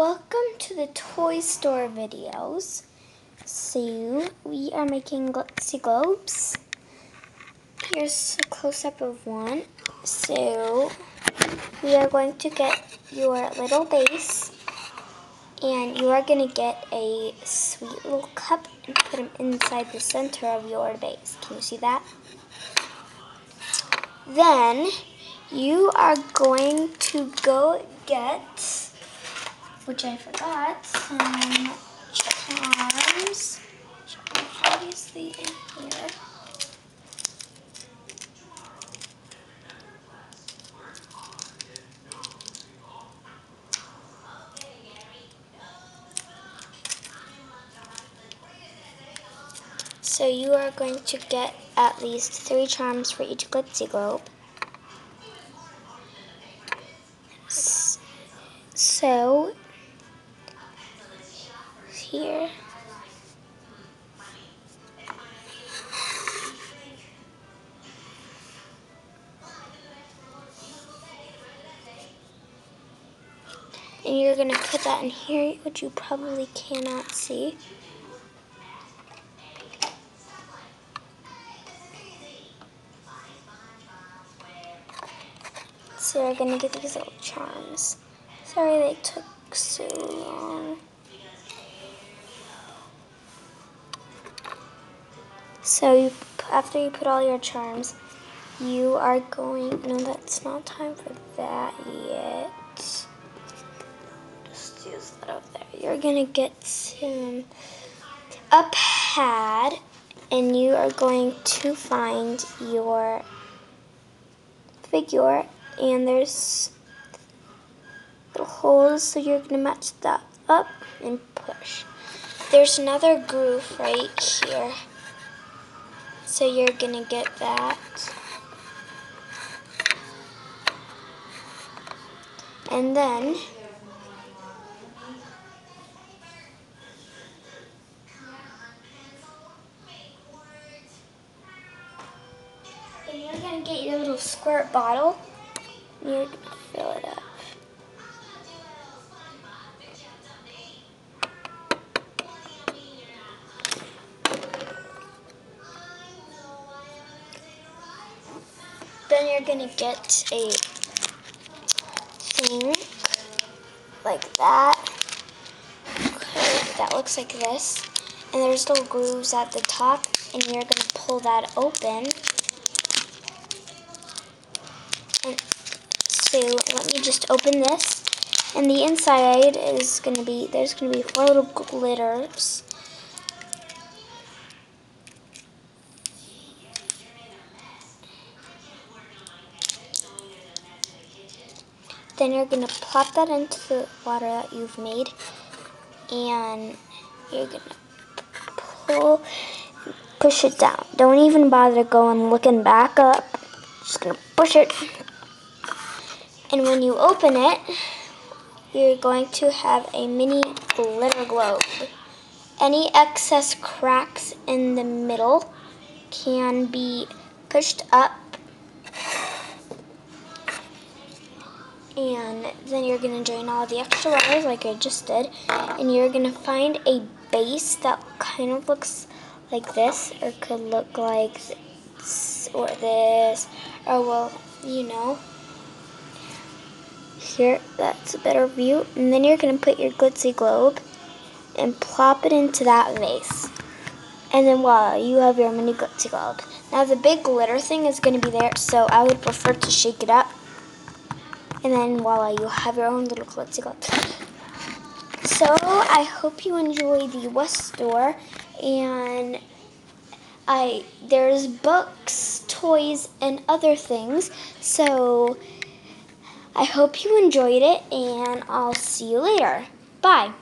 Welcome to the toy store videos. So, we are making glitzy globes. Here's a close-up of one. So, we are going to get your little base and you are going to get a sweet little cup and put them inside the center of your base. Can you see that? Then, you are going to go get which I forgot, some charms, which are obviously in here. So you are going to get at least three charms for each glitzy globe. So here. And you're going to put that in here, which you probably cannot see. So you're going to get these little charms. Sorry they took so long. So you, after you put all your charms, you are going, no that's not time for that yet. Just use that over there. You're gonna get some, a pad and you are going to find your figure and there's little holes so you're gonna match that up and push. There's another groove right here. So you're going to get that. And then and you're to get your little squirt bottle. You're to fill it up. Then you're going to get a thing like that. Okay, that looks like this. And there's little grooves at the top, and you're going to pull that open. And so let me just open this. And the inside is going to be, there's going to be four little glitters. Then you're going to plop that into the water that you've made. And you're going to pull, push it down. Don't even bother going looking back up. Just going to push it. And when you open it, you're going to have a mini glitter globe. Any excess cracks in the middle can be pushed up and then you're going to drain all the extra water like I just did and you're going to find a base that kind of looks like this or could look like this or this or well you know. Here that's a better view and then you're going to put your glitzy globe and plop it into that vase. And then voila you have your mini glitzy globe. Now the big glitter thing is going to be there so I would prefer to shake it up and then voila, you have your own little glitzy globe. So I hope you enjoy the West store, and I there's books, toys, and other things. So I hope you enjoyed it, and I'll see you later. Bye.